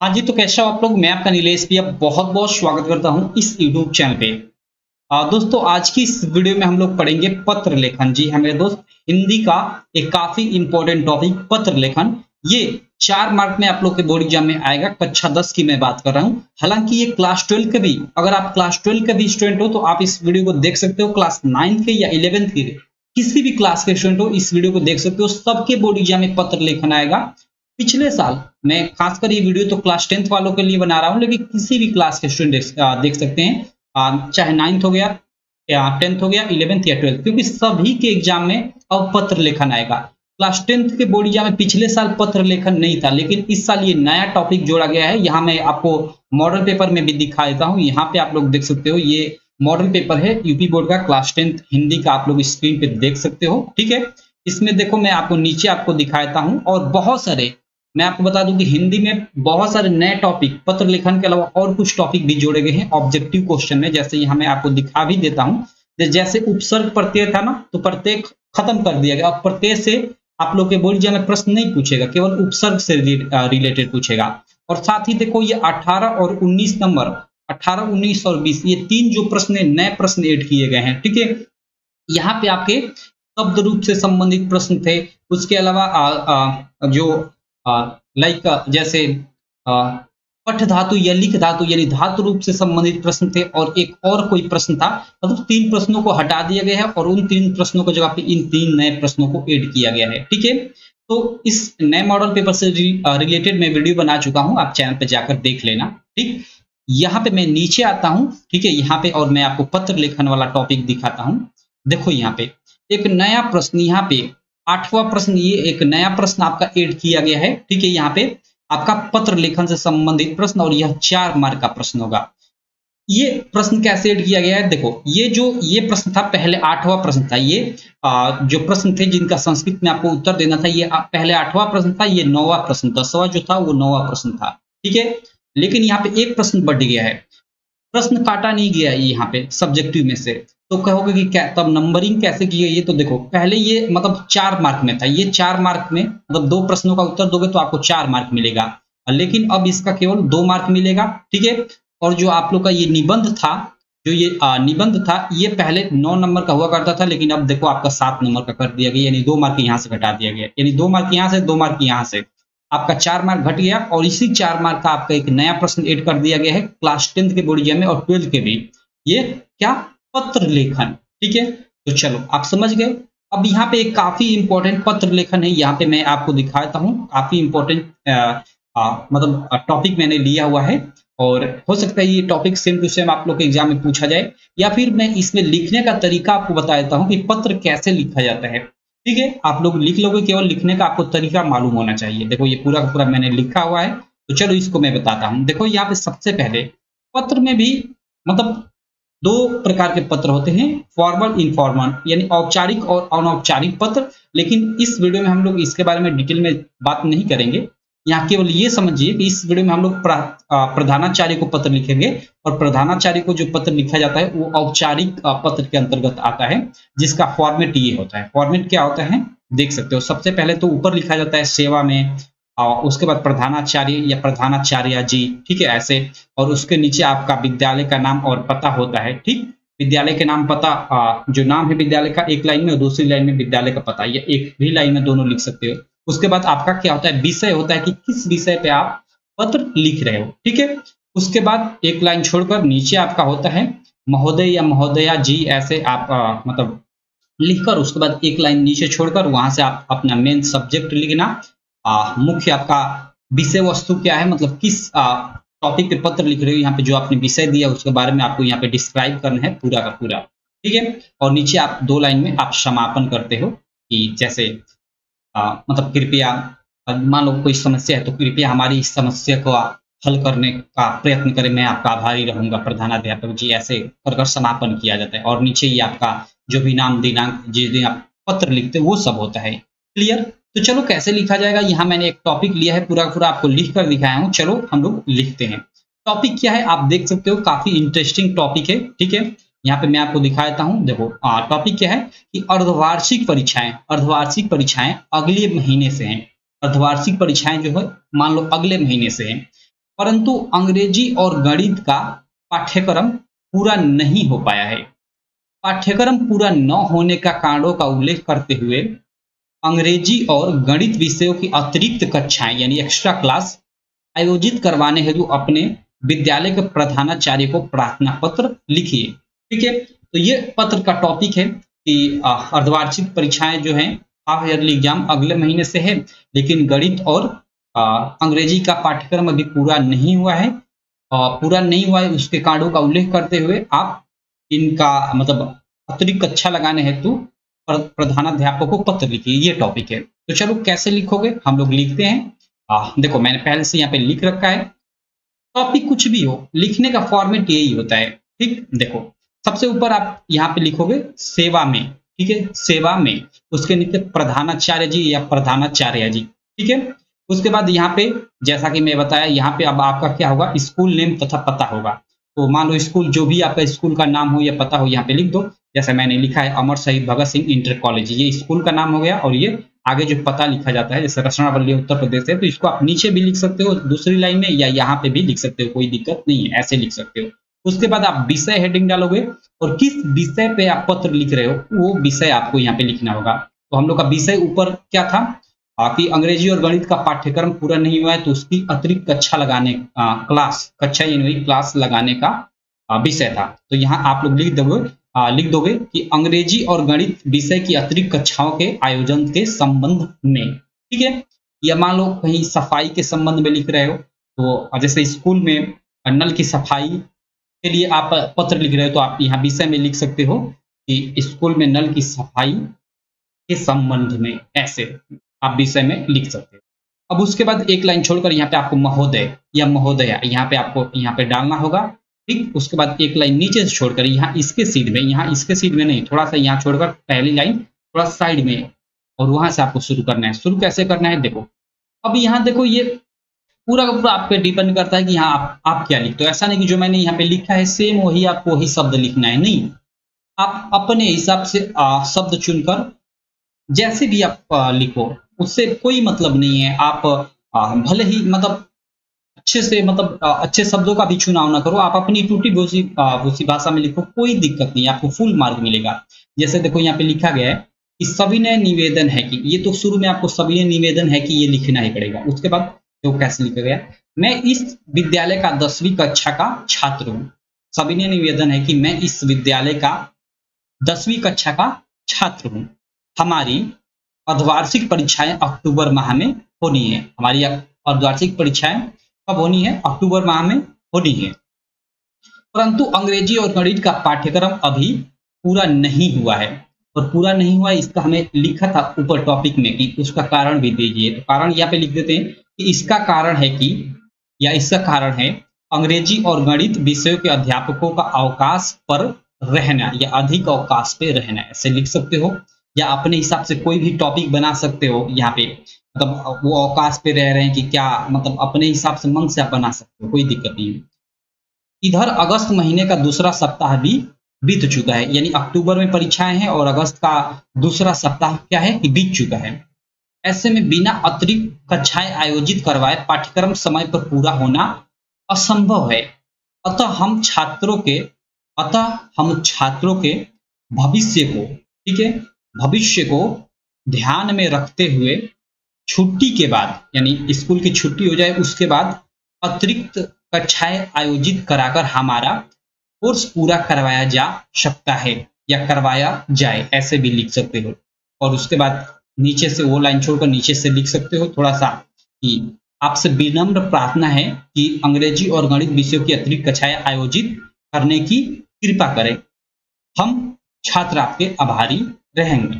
हाँ जी तो कैसे हो आप लोग? मैं आपका नीलेश भैया बहुत बहुत स्वागत करता हूँ इस यूट्यूब चैनल पे। आ, दोस्तों आज की इस वीडियो में हम लोग पढ़ेंगे पत्र लेखन। जी हमारे दोस्त हिंदी का एक काफ़ी इंपॉर्टेंट टॉपिक पत्र लेखन। ये चार मार्क में आप लोग के बोर्ड एग्ज़ाम में आएगा। कक्षा दस की मैं बात कर रहा हूँ। हालाँकि ये क्लास ट्वेल्व के भी अगर आप क्लास ट्वेल्व के भी स्टूडेंट हो तो आप इस वीडियो को देख सकते हो क्लास नाइन्थ के या इलेवेंथ के। किसी भी क्लास के स्टूडेंट हो इस वीडियो को देख सकते हो। सबके बोर्ड एग्ज़ाम में पत्र लेखन आएगा। पिछले साल, मैं खासकर ये वीडियो तो क्लास टेंथ वालों के लिए बना रहा हूँ, लेकिन किसी भी क्लास के स्टूडेंट देख सकते हैं। चाहे नाइन्थ हो गया, या टेंथ हो गया इलेवेंथ या ट्वेल्थ क्योंकि सभी के एग्ज़ाम में अब पत्र लेखन आएगा। क्लास टेंथ के बोर्ड एग्ज़ाम में पिछले साल पत्र लेखन नहीं था, लेकिन इस साल ये नया टॉपिक जोड़ा गया है। यहाँ मैं आपको मॉडल पेपर में भी दिखा देता हूँ। यहाँ पे आप लोग देख सकते हो, ये मॉडल पेपर है। यूपी बोर्ड का क्लास टेंथ हिंदी का आप लोग स्क्रीन पे देख सकते हो, ठीक है? इसमें देखो, मैं आपको नीचे आपको दिखाता हूँ, और बहुत सारे मैं आपको बता दूँ कि हिंदी में बहुत सारे नए टॉपिक पत्र लेखन के अलावा और कुछ टॉपिक भी जोड़े गए हैं ऑब्जेक्टिव क्वेश्चन में जैसे यहाँ मैं आपको दिखा भी देता हूँ। जैसे उपसर्ग प्रत्यय था ना तो प्रत्येक खत्म कर दिया गया। अब प्रत्यय से आप लोग के बोर्ड में प्रश्न नहीं पूछेगा केवल उपसर्ग से रिलेटेड पूछेगा। और साथ ही देखो ये 18 और 19 नंबर 18, 19 और 20 ये तीन जो प्रश्न नए प्रश्न एड किए गए हैं ठीक है? यहाँ पे आपके शब्द रूप से संबंधित प्रश्न थे उसके अलावा आ, आ, जो लाइक जैसे पठ धातु या लिख धातु यानी धातु रूप से संबंधित प्रश्न थे और एक और कोई प्रश्न था मतलब तीन प्रश्नों को हटा दिया गया है और उन तीन प्रश्नों को जगह पे इन तीन नए प्रश्नों को ऐड किया गया है, ठीक है? तो इस नए मॉडल पेपर से रिलेटेड मैं वीडियो बना चुका हूँ, आप चैनल पे जाकर देख लेना, ठीक? यहाँ पे मैं नीचे आता हूँ, ठीक है? यहाँ पे और मैं आपको पत्र लेखन वाला टॉपिक दिखाता हूँ, देखो यहाँ पे, एक नया प्रश्न यहाँ पे आठवां प्रश्न ये एक नया प्रश्न आपका ऐड किया गया है। ठीक है यहाँ पे आपका पत्र लेखन से संबंधित प्रश्न और यह चार मार्क का प्रश्न होगा। ये प्रश्न कैसे ऐड किया गया है? देखो ये जो ये प्रश्न था पहले आठवां प्रश्न था ये। आ, जो प्रश्न थे जिनका संस्कृत में आपको उत्तर देना था ये पहले आठवां प्रश्न था ये नौवा प्रश्न दसवां जो था वो नौवा प्रश्न था। ठीक है लेकिन यहाँ पे एक प्रश्न बढ़ गया है। प्रश्न काटा नहीं गया यहाँ पे सब्जेक्टिव में से। तो कहोगे कि क्या, तब नंबरिंग कैसे की ये तो देखो, पहले ये मतलब चार मार्क में था, ये चार मार्क में मतलब दो प्रश्नों का उत्तर दोगे तो आपको चार मार्क मिलेगा। लेकिन अब इसका केवल दो मार्क मिलेगा, ठीक है? और जो आप लोग का ये निबंध था, जो ये निबंध था, ये पहले नौ नंबर का हुआ करता था, लेकिन अब देखो आपका सात नंबर का कर दिया गया, यानी दो मार्क यहाँ से घटा दिया गया। यानी दो मार्क यहाँ से, दो मार्क यहाँ से। आपका चार मार्क घट गया, और इसी चार मार्क का आपका एक नया प्रश्न एड कर दिया गया है क्लास टेंथ के बोर्ड में और ट्वेल्थ के भी। ये क्या? पत्र लेखन, ठीक है? तो चलो, आप समझ गए? अब यहाँ पे एक काफ़ी इंपॉर्टेंट पत्र लेखन है, यहाँ पे मैं आपको दिखाता हूँ। काफ़ी इंपॉर्टेंट मतलब टॉपिक मैंने लिया हुआ है। और हो सकता है ये टॉपिक सेम टू सेम आप लोग के एग्ज़ाम में पूछा जाए, या फिर मैं इसमें लिखने का तरीका आपको बता देता हूँ कि पत्र कैसे लिखा जाता है। ठीक है? आप लोग लिख लोगे केवल लिखने का आपको तरीका मालूम होना चाहिए। देखो, ये पूरा का पूरा मैंने लिखा हुआ है। तो चलो इसको मैं बताता हूँ। देखो, यहाँ पे सबसे पहले पत्र में भी मतलब दो प्रकार के पत्र होते हैं फॉर्मल इनफॉर्मल यानी औपचारिक और अनौपचारिक पत्र। लेकिन इस वीडियो में हम लोग इसके बारे में डिटेल में बात नहीं करेंगे। यहाँ केवल ये समझिए कि इस वीडियो में हम लोग प्रधानाचार्य को पत्र लिखेंगे और प्रधानाचार्य को जो पत्र लिखा जाता है, वो औपचारिक पत्र के अंतर्गत आता है, जिसका फॉर्मेट ये होता है। फॉर्मेट क्या होता है? देख सकते हो। सबसे पहले तो ऊपर लिखा जाता है सेवा में और उसके बाद प्रधानाचार्य या प्रधानाचार्य जी ठीक है ऐसे। और उसके नीचे आपका विद्यालय का नाम और पता होता है ठीक? विद्यालय के नाम पता जो नाम है विद्यालय का एक लाइन में और दूसरी लाइन में विद्यालय का पता या एक भी लाइन में दोनों लिख सकते हो। उसके बाद आपका क्या होता है विषय होता है कि किस विषय पे आप पत्र लिख रहे हो ठीक है? उसके बाद एक लाइन छोड़कर नीचे आपका होता है महोदय या महोदया जी ऐसे आप आ, मतलब लिखकर उसके बाद एक लाइन नीचे छोड़कर वहाँ से आप अपना मेन सब्जेक्ट लिखना मुख्य आपका विषय वस्तु क्या है? मतलब किस टॉपिक पे पत्र लिख रहे हो? यहाँ पे जो आपने विषय दिया उसके बारे में आपको यहाँ पे डिस्क्राइब करना है पूरा का पूरा। ठीक है? और नीचे आप दो लाइन में आप समापन करते हो कि जैसे आ, मतलब कृपया मान लो कोई समस्या है तो कृपया हमारी इस समस्या को हल करने का प्रयत्न करें। मैं आपका आभारी रहूँगा प्रधानाध्यापक जी ऐसे कर कर समापन किया जाता है। और नीचे ही आपका जो भी नाम दिनांक जिस दिन आप पत्र लिखते वो सब होता है। क्लियर तो चलो कैसे लिखा जाएगा? यहाँ मैंने एक टॉपिक लिया है, पूरा पूरा आपको लिख कर दिखाया हूँ। चलो हम लोग लिखते हैं। टॉपिक क्या है? आप देख सकते हो, काफ़ी इंटरेस्टिंग टॉपिक है, ठीक है? यहाँ पे मैं आपको दिखा देता हूँ। देखो टॉपिक क्या है कि अर्धवार्षिक परीक्षाएँ अर्धवार्षिक परीक्षाएँ अगले महीने से हैं। अर्धवार्षिक परीक्षाएँ जो है, मान लो अगले महीने से हैं। परंतु अंग्रेज़ी और गणित का पाठ्यक्रम पूरा नहीं हो पाया है। पाठ्यक्रम पूरा न होने का कारणों का उल्लेख करते हुए अंग्रेज़ी और गणित विषयों की अतिरिक्त कक्षाएँ यानी एक्स्ट्रा क्लास आयोजित करवाने हेतु अपने विद्यालय के प्रधानाचार्य को प्रार्थना पत्र लिखिए। ठीक है? तो ये पत्र का टॉपिक है कि अर्धवार्षिक परीक्षाएँ जो हैं हाफ़ ईयरली एग्ज़ाम अगले महीने से है लेकिन गणित और आ, अंग्रेज़ी का पाठ्यक्रम अभी पूरा नहीं हुआ है। आ, पूरा नहीं हुआ है उसके कारणों का उल्लेख करते हुए आप इनका मतलब अतिरिक्त कक्षा लगाने हेतु प्रधानाध्यापक को पत्र लिखिए ये टॉपिक है। तो चलो कैसे लिखोगे? हम लोग लिखते हैं। आ, देखो मैंने पहले से यहाँ पे लिख रखा है। टॉपिक कुछ भी हो लिखने का फॉर्मेट यही होता है ठीक? देखो सबसे ऊपर आप यहाँ पे लिखोगे सेवा में ठीक है? सेवा में उसके नीचे प्रधानाचार्य जी या प्रधानाचार्य जी ठीक है? उसके बाद यहाँ पे जैसा कि मैं बताया यहाँ पे अब आपका क्या होगा? स्कूल नेम तथा पता होगा। तो मान लो स्कूल, जो भी आपका स्कूल का नाम हो या पता हो, यहाँ पे लिख दो। जैसे मैंने लिखा है अमर शहीद भगत सिंह इंटर कॉलेज, ये स्कूल का नाम हो गया और ये आगे जो पता लिखा जाता है, जैसे रचनावल्ली उत्तर प्रदेश है तो इसको आप नीचे भी लिख सकते हो, दूसरी लाइन में, या यहाँ पे भी लिख सकते हो, कोई दिक्कत नहीं है, ऐसे लिख सकते हो। उसके बाद आप विषय हेडिंग डालोगे और किस विषय पे आप पत्र लिख रहे हो, वो विषय आपको यहाँ पे लिखना होगा। तो हम लोग का विषय ऊपर क्या था? कि अंग्रेज़ी और गणित का पाठ्यक्रम पूरा नहीं हुआ है तो उसकी अतिरिक्त कक्षा लगाने आ, क्लास कक्षा यानी क्लास लगाने का विषय था। तो यहाँ आप लोग लिख दोगे लिख दोगे कि अंग्रेज़ी और गणित विषय की अतिरिक्त कक्षाओं के आयोजन के संबंध में ठीक है? या मान लो कहीं सफ़ाई के संबंध में लिख रहे हो तो जैसे स्कूल में नल की सफ़ाई के लिए आप पत्र लिख रहे हो तो आप यहाँ विषय में लिख सकते हो कि स्कूल में नल की सफ़ाई के संबंध में ऐसे। आप विषय में लिख सकते हो। अब उसके बाद एक लाइन छोड़कर यहाँ पे आपको महोदय या महोदया यहाँ पे आपको यहाँ पे डालना होगा। ठीक उसके बाद एक लाइन नीचे से छोड़कर यहाँ इसके सीट में यहाँ इसके सीट में नहीं थोड़ा सा यहाँ छोड़कर पहली लाइन थोड़ा साइड में और वहाँ से आपको शुरू करना है। शुरू कैसे करना है देखो। अब यहाँ देखो ये पूरा का पूरा आप पे डिपेंड करता है कि यहाँ आप, आप क्या लिखते हो। ऐसा नहीं कि जो मैंने यहाँ पे लिखा है सेम वही आपको वही शब्द लिखना है नहीं। आप अपने हिसाब से शब्द चुनकर जैसे भी आप आ, लिखो उससे कोई मतलब नहीं है। आप भले ही मतलब अच्छे से मतलब अच्छे शब्दों का भी चुनाव ना करो, आप अपनी टूटी भूसी भूसी भाषा में लिखो, कोई दिक्कत नहीं, आपको फुल मार्क मिलेगा। जैसे देखो यहाँ पे लिखा गया है कि सविनय निवेदन है कि, ये तो शुरू में आपको सभी ने निवेदन है कि ये लिखना ही पड़ेगा। उसके बाद तो कैसे लिखा गया, मैं इस विद्यालय का दसवीं कक्षा का छात्र हूँ। सभी ने निवेदन है कि मैं इस विद्यालय का दसवीं कक्षा का छात्र हूँ। हमारी अर्धवार्षिक परीक्षाएँ अक्टूबर माह में होनी है। हमारी अर्धवार्षिक परीक्षाएँ कब होनी है? अक्टूबर माह में होनी है। परंतु अंग्रेज़ी और गणित का पाठ्यक्रम अभी पूरा नहीं हुआ है। और पूरा नहीं हुआ इसका हमें लिखा था ऊपर टॉपिक में कि उसका कारण भी दीजिए। तो कारण यहाँ पे लिख देते हैं कि इसका कारण है कि, या इसका कारण है, अंग्रेज़ी और गणित विषयों के अध्यापकों का अवकाश पर रहना, या अधिक अवकाश पे रहना, ऐसे लिख सकते हो। या अपने हिसाब से कोई भी टॉपिक बना सकते हो यहाँ पे। मतलब वो अवकाश पे रह रहे हैं कि क्या मतलब अपने हिसाब से मन से आप बना सकते हो, कोई दिक्कत नहीं इधर अगस्त महीने का दूसरा सप्ताह भी बीत चुका है, यानी अक्टूबर में परीक्षाएँ हैं और अगस्त का दूसरा सप्ताह क्या है कि बीत चुका है। ऐसे में बिना अतिरिक्त कक्षाएँ आयोजित करवाए पाठ्यक्रम समय पर पूरा होना असंभव है। अतः हम छात्रों के, अतः हम छात्रों के भविष्य को, ठीक है भविष्य को ध्यान में रखते हुए छुट्टी के बाद, यानी स्कूल की छुट्टी हो जाए, उसके बाद अतिरिक्त कक्षाएँ आयोजित कराकर हमारा कोर्स पूरा करवाया जा सकता है या करवाया जाए, ऐसे भी लिख सकते हो। और उसके बाद नीचे से वो लाइन छोड़कर नीचे से लिख सकते हो थोड़ा सा कि आपसे विनम्र प्रार्थना है कि अंग्रेज़ी और गणित विषयों की अतिरिक्त कक्षाएँ आयोजित करने की कृपा करें। हम छात्र आपके आभारी रहेंगे।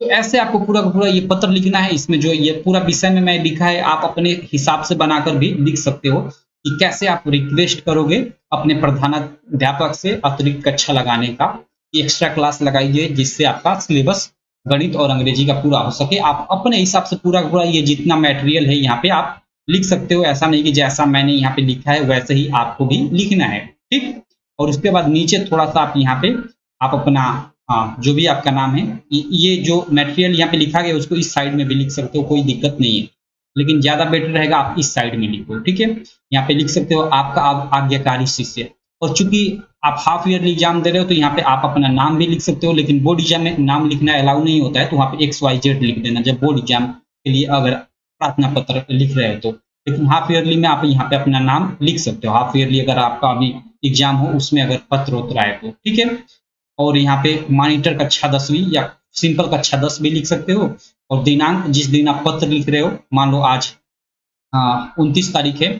तो ऐसे आपको पूरा का पूरा ये पत्र लिखना है। इसमें जो ये पूरा विषय में मैं लिखा है, आप अपने हिसाब से बनाकर भी लिख सकते हो कि कैसे आप रिक्वेस्ट करोगे अपने प्रधानाध्यापक से अतिरिक्त कक्षा लगाने का। एक्स्ट्रा क्लास लगाइए जिससे आपका सिलेबस गणित और अंग्रेज़ी का पूरा हो सके। आप अपने हिसाब से पूरा पूरा ये जितना मटेरियल है यहाँ पे आप लिख सकते हो। ऐसा नहीं कि जैसा मैंने यहाँ पे लिखा है, वैसे ही आपको भी लिखना है। ठीक? और उसके बाद नीचे थोड़ा सा आप यहाँ पे आप अपना हाँ जो भी आपका नाम है, ये जो मटेरियल यहाँ पे लिखा गया उसको इस साइड में भी लिख सकते हो, कोई दिक्कत नहीं है। लेकिन ज़्यादा बेटर रहेगा, आप इस साइड में लिखो, ठीक है? यहाँ पे लिख सकते हो, आपका आप आज्ञाकारी शिष्य। और चूँकि आप हाफ़ ईयरली एग्ज़ाम दे रहे हो तो यहाँ पे आप अपना नाम भी लिख सकते हो, लेकिन बोर्ड एग्ज़ाम में नाम लिखना अलाउ नहीं होता है तो वहाँ पे एक्स वाई जेड लिख देना, जब बोर्ड एग्ज़ाम के लिए अगर प्रार्थना पत्र लिख रहे हो तो। लेकिन हाफ़ ईयरली में आप यहाँ पे अपना नाम लिख सकते हो। हाफ़ ईयरली अगर आपका अभी एग्ज़ाम हो, उसमें अगर पत्र उतर आए तो ठीक है? और यहाँ पे मॉनिटर कक्षा दसवीं या सिंपल कक्षा दस भी लिख सकते हो। और दिनांक, जिस दिन आप पत्र लिख रहे हो, मान लो आज उनतीस तारीख है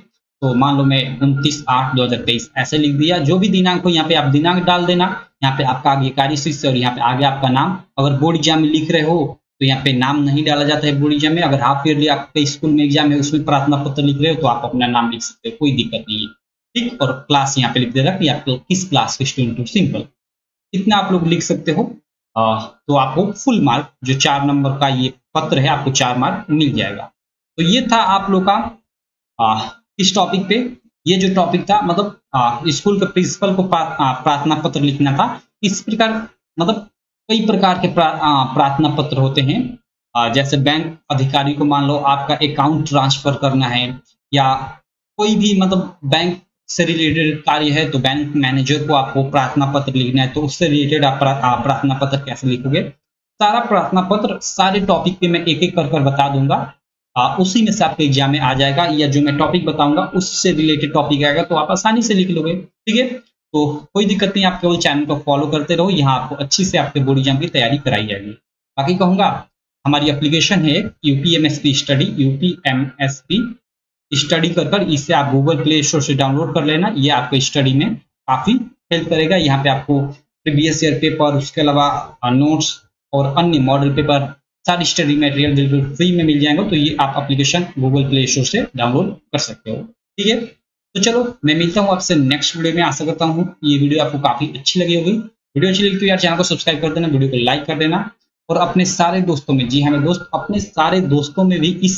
तो मान लो मैं उनतीस आठ दो हज़ार तेईस ऐसे लिख दिया। जो भी दिनांक हो, यहाँ पे आप दिनांक डाल देना। यहाँ पे आपका आगे कार्य शिष्य और यहाँ पे आगे आपका नाम। अगर बोर्ड एग्ज़ाम में लिख रहे हो तो यहाँ पे नाम नहीं डाला जाता है बोर्ड एग्ज़ाम में। अगर हाफ़ ईयरली आपके स्कूल में एग्ज़ाम है, उसमें प्रार्थना पत्र लिख रहे हो तो आप अपना नाम लिख सकते हो, कोई दिक्कत नहीं है। ठीक? और क्लास यहाँ पे लिख देगा कि आप किस क्लास के स्टूडेंट हो? सिंपल इतना आप लोग लिख सकते हो। आ, तो आपको फुल मार्क जो चार नंबर का ये पत्र है आपको चार मार्क मिल जाएगा। तो ये था आप लोग का आ, इस टॉपिक पे। ये जो टॉपिक था मतलब स्कूल के प्रिंसिपल को प्रार्थना पत्र लिखना था। इस प्रकार मतलब कई प्रकार के प्रार्थना पत्र होते हैं। जैसे बैंक अधिकारी को मान लो आपका अकाउंट ट्रांसफ़र करना है या कोई भी मतलब बैंक से रिलेटेड कार्य है तो बैंक मैनेजर को आपको प्रार्थना पत्र लिखना है तो उससे रिलेटेड आप प्रार्थना पत्र कैसे लिखोगे? सारा प्रार्थना पत्र सारे टॉपिक पे मैं एक एक कर कर बता दूँगा। आ, उसी में से आपके एग्ज़ाम में आ जाएगा या जो मैं टॉपिक बताऊँगा उससे रिलेटेड टॉपिक आएगा तो आप आसानी से लिख लोगे ठीक है? तो कोई दिक्कत नहीं आप केवल चैनल को फॉलो करते रहो यहाँ आपको अच्छी से आपके बोर्ड एग्ज़ाम की तैयारी कराई जाएगी। बाकी कहूँगा हमारी एप्लीकेशन है यूपीएमएसपी स्टडी यूपीएमएसपी स्टडी कर कर इसे आप गूगल प्ले स्टोर से डाउनलोड कर लेना। ये आपको स्टडी में काफ़ी हेल्प करेगा। यहाँ पे आपको प्रीवियस ईयर पेपर उसके अलावा नोट्स और अन्य मॉडल पेपर सारी स्टडी मटेरियल बिल्कुल फ्री में मिल जाएँगे। तो ये आप एप्लीकेशन गूगल प्ले स्टोर से डाउनलोड कर सकते हो। ठीक है? तो चलो, मैं मिलता हूँ आपसे नेक्स्ट वीडियो में। आशा करता हूँ ये वीडियो आपको काफ़ी अच्छी लगी होगी। वीडियो अच्छी लगी तो यार चैनल को सब्सक्राइब कर देना वीडियो को लाइक कर देना। और अपने सारे दोस्तों में, जी हाँ दोस्त, अपने सारे दोस्तों में भी इस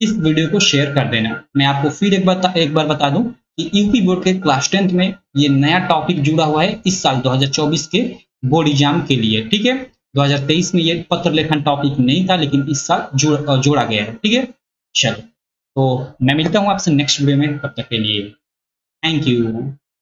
इस वीडियो को शेयर कर देना। मैं आपको फिर एक बार एक बार बता दूँ कि यूपी बोर्ड के क्लास टेंथ में ये नया टॉपिक जुड़ा हुआ है इस साल 2024 के बोर्ड एग्ज़ाम के लिए ठीक है? 2023 में ये पत्र लेखन टॉपिक नहीं था लेकिन इस साल जोड़, जोड़ा गया है ठीक है? चलो तो मैं मिलता हूँ आपसे नेक्स्ट वीडियो में तब तक के लिए। Thank you.